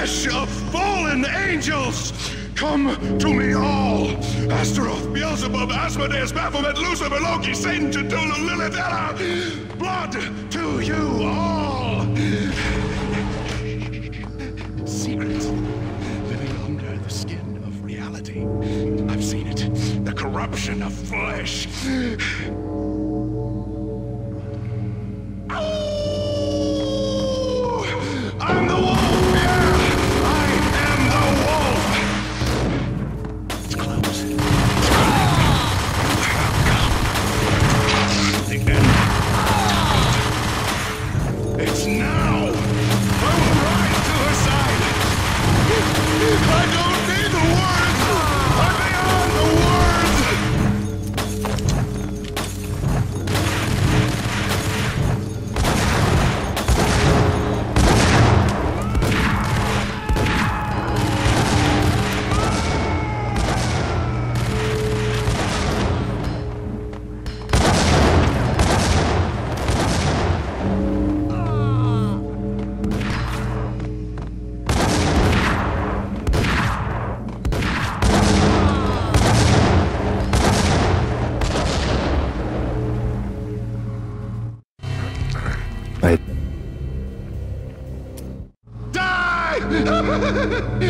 flesh of fallen angels. Come to me all. Astaroth, Beelzebub, Asmodeus, Baphomet, Lucifer, Loki, Satan, Cthulhu, Lilith, Ella. Blood to you all.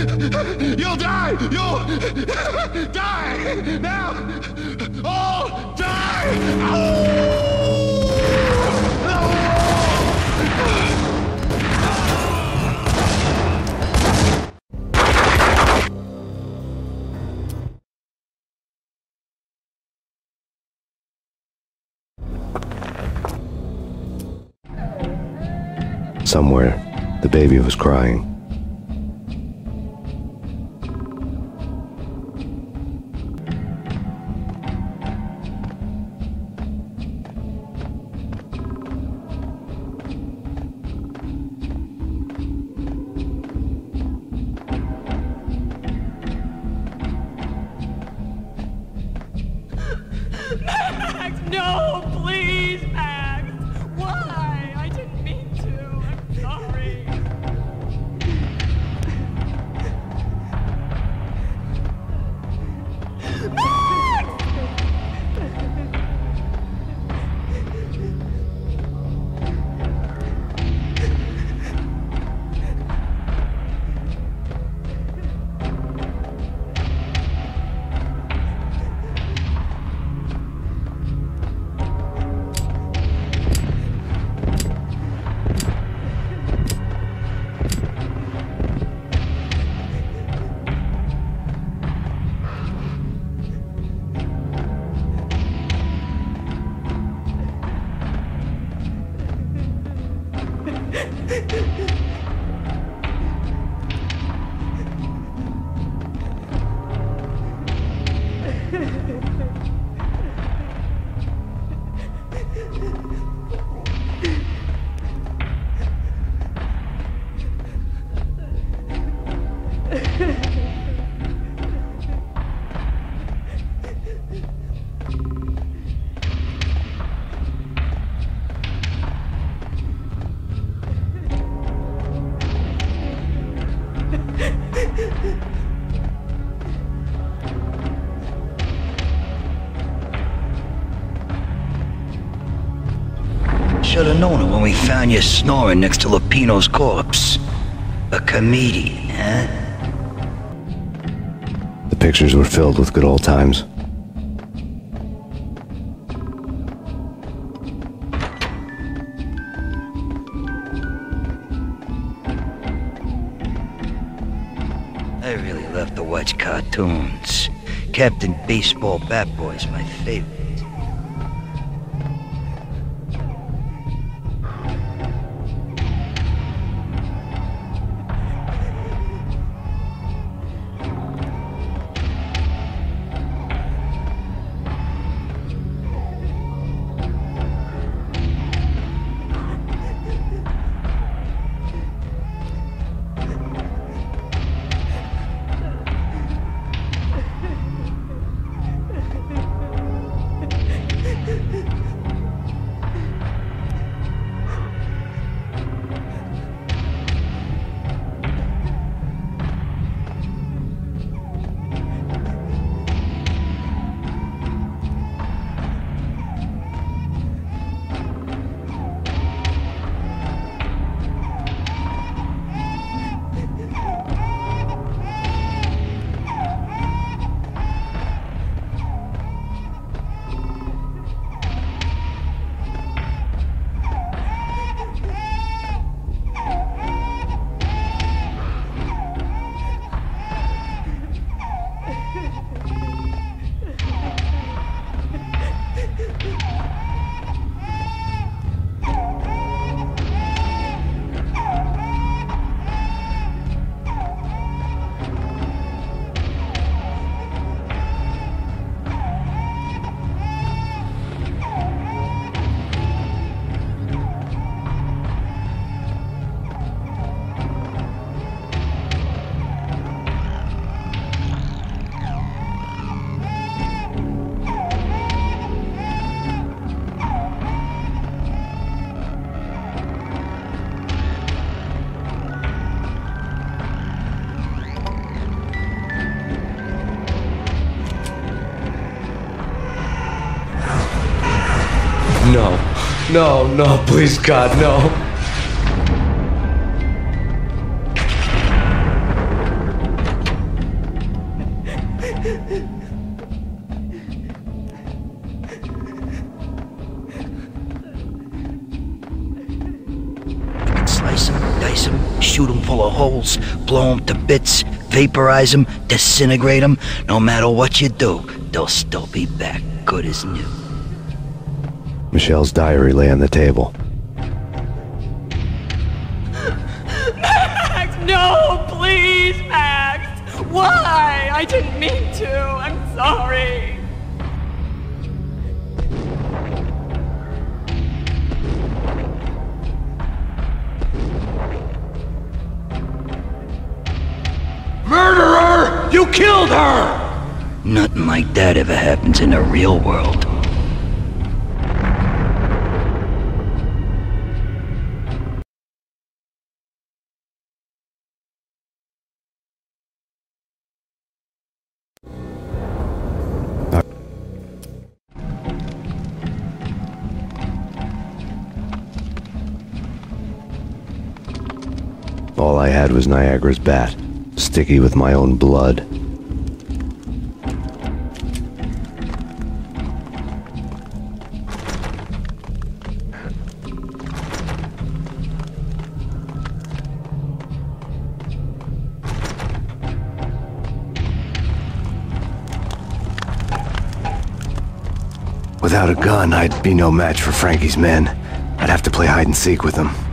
You'll die! You'll die! Now! All die! somewhere the baby was crying. Ha ha ha! Should have known it when we found you snoring next to Lupino's corpse. A comedian, huh? The pictures were filled with good old times. I really love to watch cartoons. Captain Baseball Bat Boy's my favorite. No. No, no, please, God, no. Slice them, dice them, shoot them full of holes, blow them to bits, vaporize them, disintegrate them. No matter what you do, they'll still be back good as new. Michelle's diary lay on the table. Max, no, please, Max. Why? I didn't mean to. I'm sorry. Murderer! You killed her! Nothing like that ever happens in the real world. All I had was Niagara's bat, sticky with my own blood. Without a gun, I'd be no match for Frankie's men. I'd have to play hide and seek with them.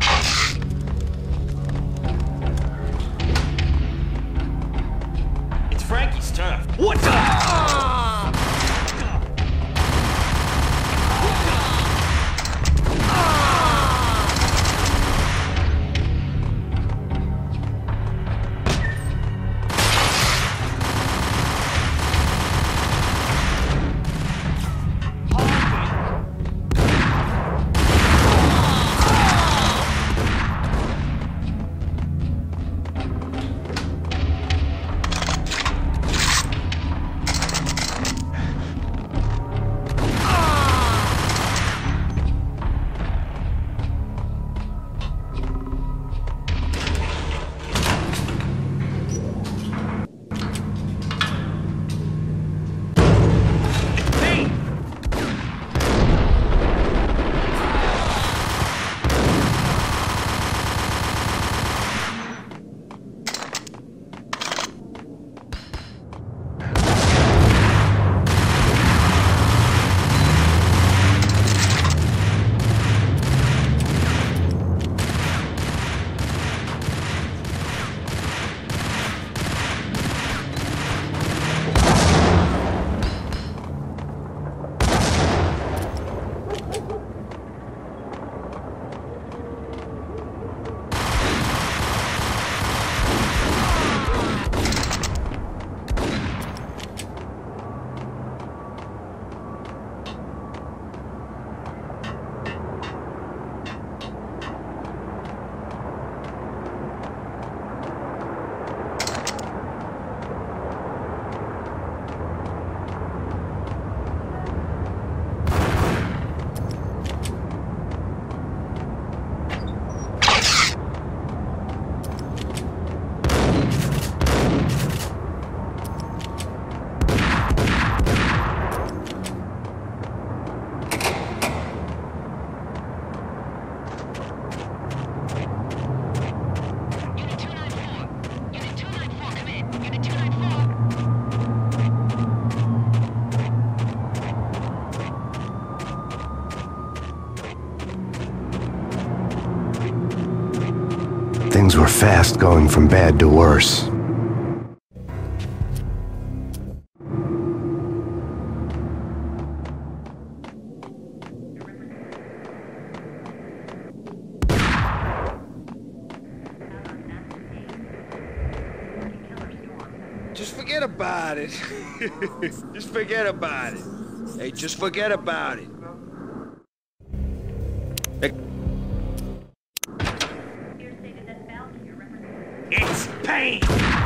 Fast going from bad to worse. Just forget about it. just forget about it. Hey, just forget about it. It's pain!